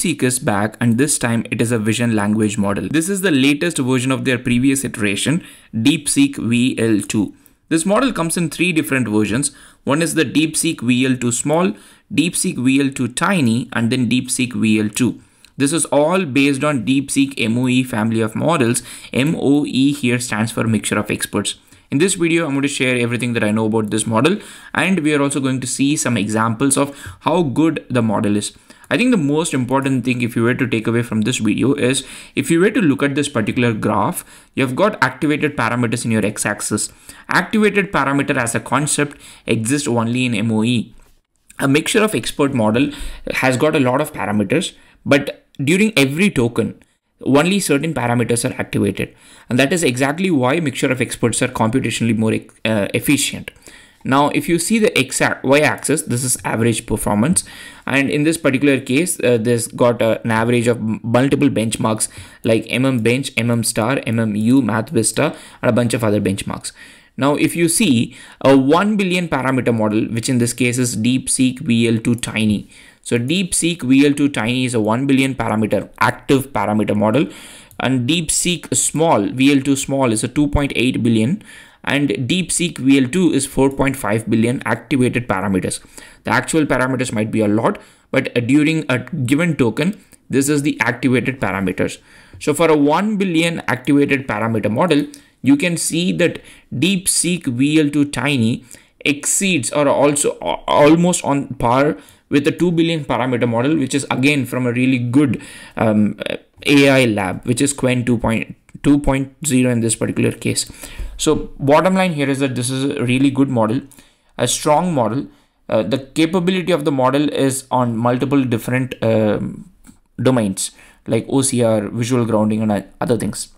DeepSeek is back and this time it is a vision language model. This is the latest version of their previous iteration, DeepSeek VL2. This model comes in three different versions. One is the DeepSeek VL2 small, DeepSeek VL2 tiny, and then DeepSeek VL2. This is all based on DeepSeek MOE family of models. MOE here stands for mixture of experts. In this video, I'm going to share everything that I know about this model and we are also going to see some examples of how good the model is. I think the most important thing if you were to take away from this video is if you were to look at this particular graph, you've got activated parameters in your x-axis. Activated parameter as a concept exists only in MOE. A mixture of expert model has got a lot of parameters, but during every token, only certain parameters are activated. And that is exactly why mixture of experts are computationally more uh, efficient. Now, if you see the x y-axis, this is average performance. And in this particular case, uh, this got uh, an average of multiple benchmarks like MM Bench, MM Star, MMU, Math Vista, and a bunch of other benchmarks. Now, if you see a 1 billion parameter model, which in this case is DeepSeek VL2 Tiny, so DeepSeek VL2 Tiny is a 1 billion parameter active parameter model and DeepSeek Small VL2 Small is a 2.8 billion and DeepSeek VL2 is 4.5 billion activated parameters. The actual parameters might be a lot, but during a given token, this is the activated parameters. So for a 1 billion activated parameter model, you can see that DeepSeek VL2 Tiny exceeds or also almost on par with a 2 billion parameter model, which is again from a really good um, AI lab, which is Qwen 2.2.0 in this particular case. So bottom line here is that this is a really good model, a strong model. Uh, the capability of the model is on multiple different um, domains like OCR, visual grounding and other things.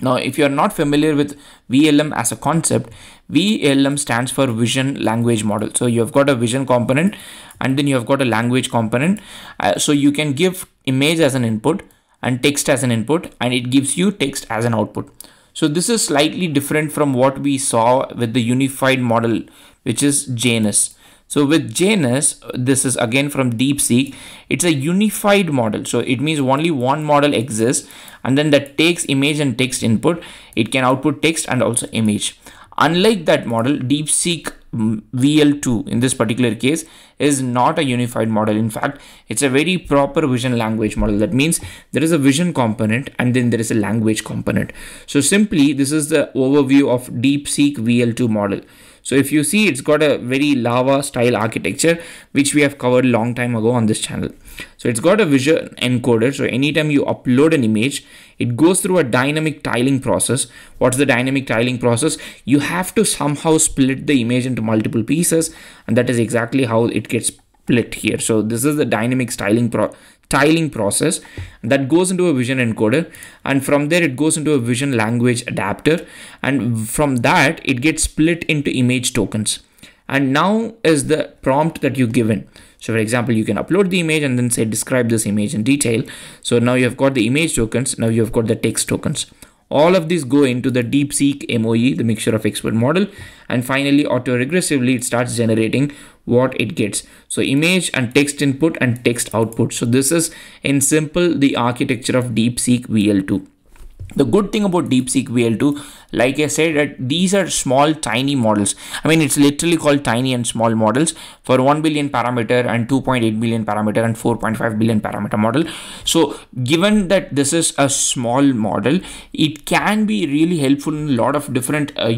Now, if you are not familiar with VLM as a concept, VLM stands for vision language model. So you have got a vision component and then you have got a language component. Uh, so you can give image as an input and text as an input and it gives you text as an output. So this is slightly different from what we saw with the unified model, which is Janus. So with Janus, this is again from DeepSeek, it's a unified model. So it means only one model exists and then that takes image and text input. It can output text and also image. Unlike that model, DeepSeek VL2 in this particular case is not a unified model. In fact, it's a very proper vision language model. That means there is a vision component and then there is a language component. So simply, this is the overview of DeepSeek VL2 model. So if you see, it's got a very LLaVA style architecture, which we have covered long time ago on this channel. So it's got a visual encoder. So anytime you upload an image, it goes through a dynamic tiling process. What's the dynamic tiling process? You have to somehow split the image into multiple pieces. And that is exactly how it gets split here. So this is the dynamic styling pro tiling process that goes into a vision encoder and from there it goes into a vision language adapter and from that it gets split into image tokens. And now is the prompt that you given. So for example you can upload the image and then say describe this image in detail. So now you have got the image tokens now you have got the text tokens all of these go into the DeepSeek MOE, the mixture of expert model. And finally, auto-regressively, it starts generating what it gets. So image and text input and text output. So this is in simple, the architecture of DeepSeek VL2. The good thing about DeepSeek VL2, like I said, that these are small, tiny models. I mean, it's literally called tiny and small models for 1 billion parameter and 2.8 billion parameter and 4.5 billion parameter model. So given that this is a small model, it can be really helpful in a lot of different uh,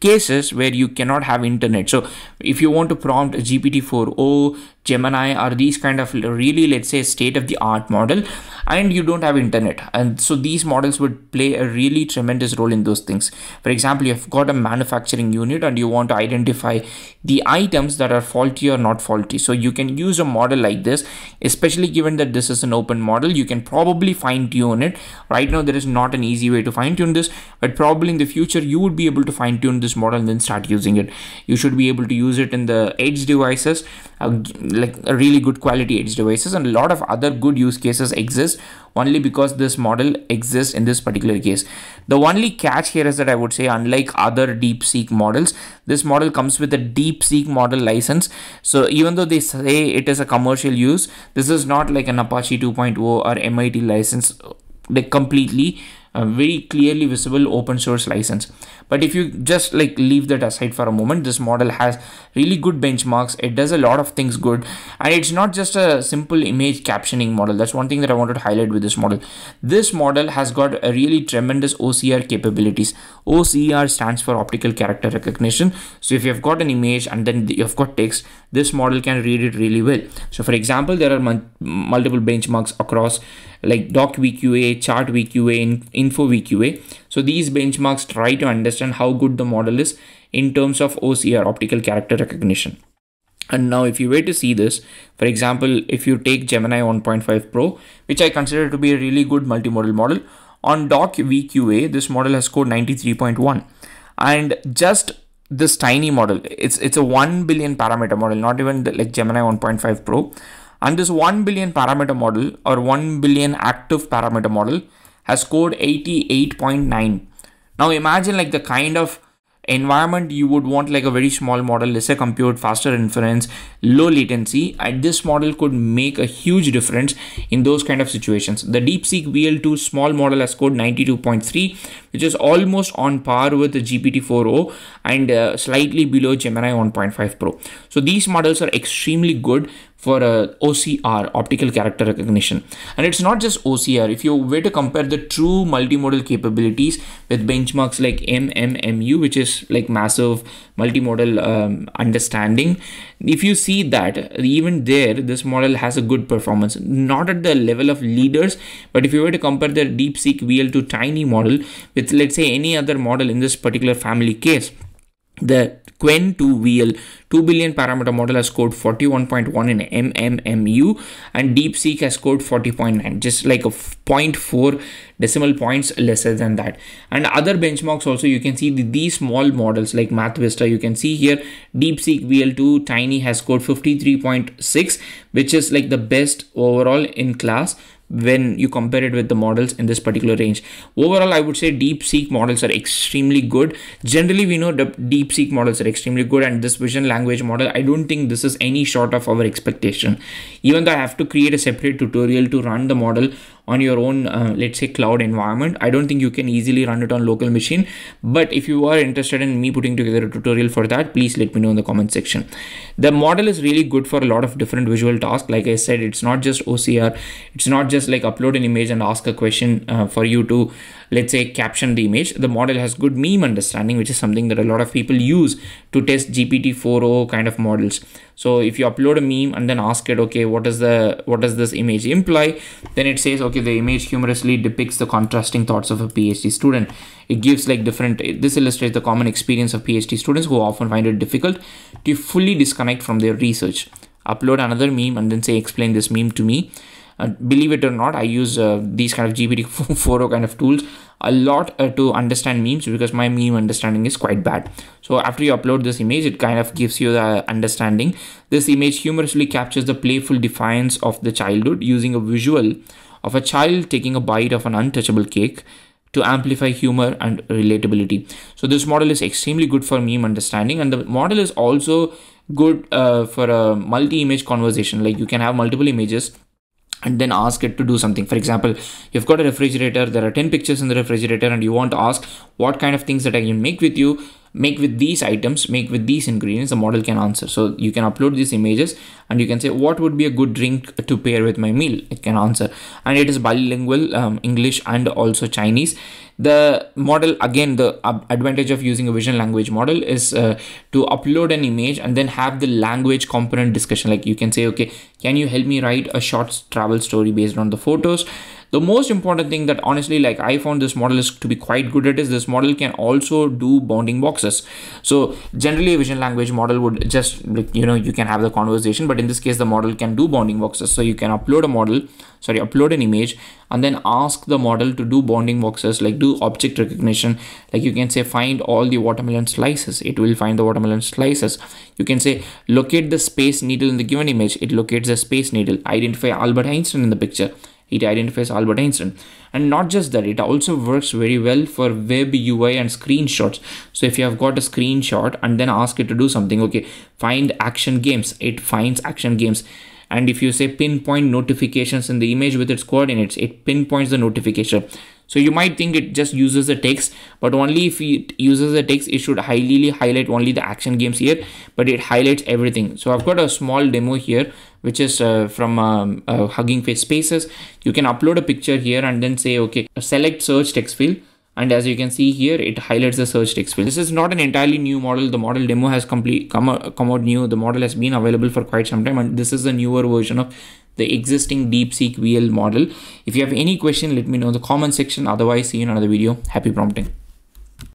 cases where you cannot have internet. So if you want to prompt GPT-4o, Gemini are these kind of really, let's say, state of the art model, and you don't have internet. And so these models would play a really tremendous role in those things. For example, you've got a manufacturing unit and you want to identify the items that are faulty or not faulty. So you can use a model like this, especially given that this is an open model, you can probably fine tune it. Right now, there is not an easy way to fine tune this, but probably in the future, you would be able to fine tune this model and then start using it. You should be able to use it in the edge devices. Uh, like really good quality edge devices and a lot of other good use cases exist only because this model exists in this particular case. The only catch here is that i would say unlike other deepseek models this model comes with a deepseek model license. So even though they say it is a commercial use this is not like an apache 2.0 or mit license uh, like completely a very clearly visible open source license. But if you just like leave that aside for a moment this model has really good benchmarks. It does a lot of things good. And it's not just a simple image captioning model. That's one thing that i wanted to highlight with this model. This model has got a really tremendous ocr capabilities. Ocr stands for optical character recognition. So if you've got an image and then you've got text this model can read it really well. So for example there are multiple benchmarks across like doc vqa chart vqa info vqa so these benchmarks try to understand how good the model is in terms of ocr optical character recognition. And now if you were to see this for example if you take gemini 1.5 pro which i consider to be a really good multimodal model on doc vqa this model has scored 93.1 and just this tiny model it's it's a 1 billion parameter model not even the, like gemini 1.5 pro and this 1 billion parameter model or 1 billion active parameter model has scored 88.9 now imagine like the kind of environment you would want like a very small model lesser compute faster inference low latency. And this model could make a huge difference in those kind of situations. The deepseek vl2 small model has scored 92.3 which is almost on par with the gpt-4o and uh, slightly below gemini 1.5 pro. So these models are extremely good for OCR, optical character recognition. And it's not just OCR. If you were to compare the true multimodal capabilities with benchmarks like MMMU, which is like massive multimodal um, understanding, if you see that even there, this model has a good performance, not at the level of leaders, but if you were to compare the DeepSeek VL2 tiny model with let's say any other model in this particular family case, the Qwen 2VL 2 billion parameter model has scored 41.1 in MMMU and DeepSeek has scored 40.9, just like a 0.4 decimal points lesser than that. And other benchmarks also, you can see the, these small models like MathVista, you can see here DeepSeek VL2 Tiny has scored 53.6, which is like the best overall in class when you compare it with the models in this particular range. Overall, I would say DeepSeek models are extremely good. Generally, we know the DeepSeek models are extremely good and this vision language model, I don't think this is any short of our expectation. Even though I have to create a separate tutorial to run the model on your own uh, let's say cloud environment i don't think you can easily run it on local machine. But if you are interested in me putting together a tutorial for that please let me know in the comment section. The model is really good for a lot of different visual tasks. Like i said it's not just ocr it's not just like upload an image and ask a question uh, for you to let's say caption the image the model has good meme understanding which is something that a lot of people use to test gpt-4o kind of models. So if you upload a meme and then ask it okay what is the what does this image imply? Then it says okay the image humorously depicts the contrasting thoughts of a phd student. It gives like different this illustrates the common experience of phd students who often find it difficult to fully disconnect from their research. Upload another meme and then say explain this meme to me believe it or not i use uh, these kind of gpt-4o kind of tools a lot uh, to understand memes because my meme understanding is quite bad. So after you upload this image it kind of gives you the understanding. This image humorously captures the playful defiance of the childhood using a visual of a child taking a bite of an untouchable cake to amplify humor and relatability. So this model is extremely good for meme understanding and the model is also good uh, for a multi-image conversation. Like you can have multiple images and then ask it to do something. For example, you've got a refrigerator, there are 10 pictures in the refrigerator, and you want to ask what kind of things that I can make with you, make with these items, make with these ingredients, the model can answer. So you can upload these images and you can say, what would be a good drink to pair with my meal? It can answer. And it is bilingual, um, English and also Chinese the model again the advantage of using a vision language model is uh, to upload an image and then have the language component discussion like you can say okay can you help me write a short travel story based on the photos the most important thing that honestly like i found this model is to be quite good at is this model can also do bounding boxes. So generally a vision language model would just you know you can have the conversation but in this case the model can do bounding boxes. So you can upload a model sorry upload an image and then ask the model to do bounding boxes like do object recognition. Like you can say find all the watermelon slices. It will find the watermelon slices. You can say locate the space needle in the given image. It locates the space needle. Identify albert einstein in the picture it identifies Albert Einstein. And not just that, it also works very well for web UI and screenshots. So if you have got a screenshot and then ask it to do something, okay, find action games, it finds action games. And if you say pinpoint notifications in the image with its coordinates, it pinpoints the notification. So you might think it just uses the text, but only if it uses the text, it should highly highlight only the action games here, but it highlights everything. So I've got a small demo here, which is uh, from um, uh, Hugging Face Spaces. You can upload a picture here and then say, okay, select search text field. And as you can see here, it highlights the search text field. This is not an entirely new model. The model demo has complete come, come out new. The model has been available for quite some time. And this is a newer version of the existing DeepSeek VL model. If you have any question, let me know in the comment section. Otherwise, see you in another video. Happy prompting.